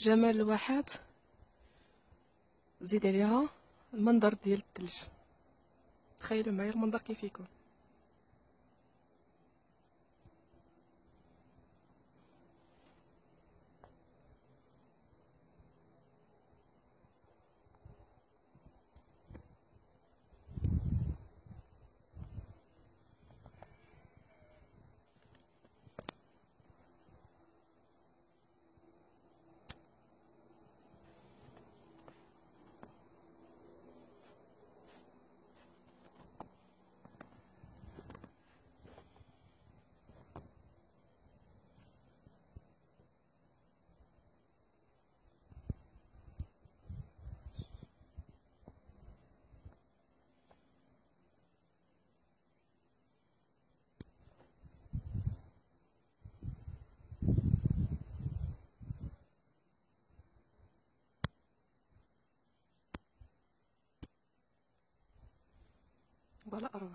جمال الواحات زيد عليها المنظر ديال الثلج. تخيلوا معايا المنظر كيف يكون. ولا أروع.